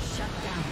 Shut down.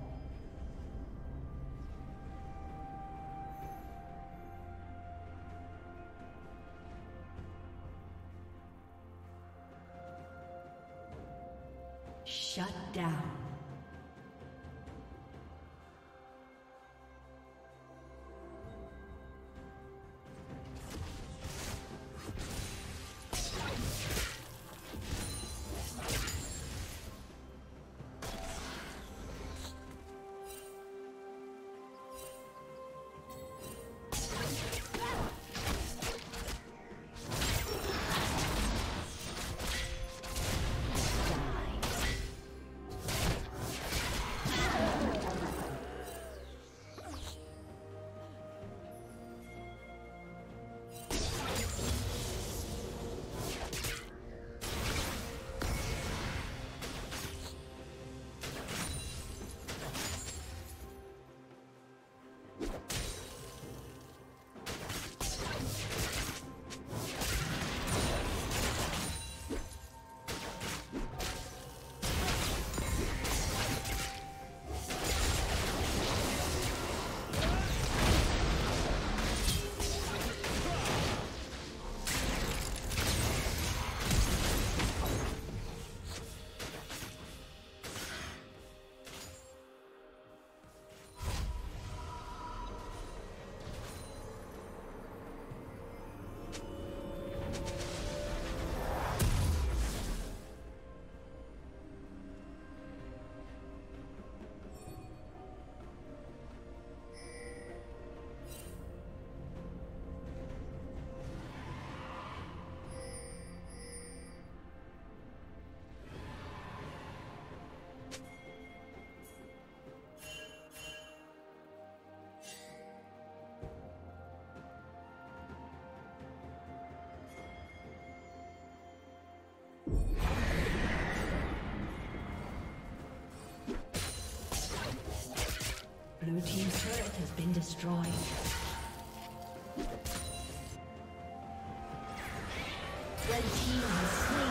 Been destroyed. Red team has slain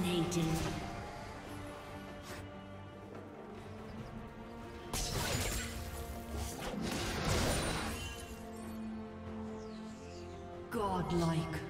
Dominating. Godlike.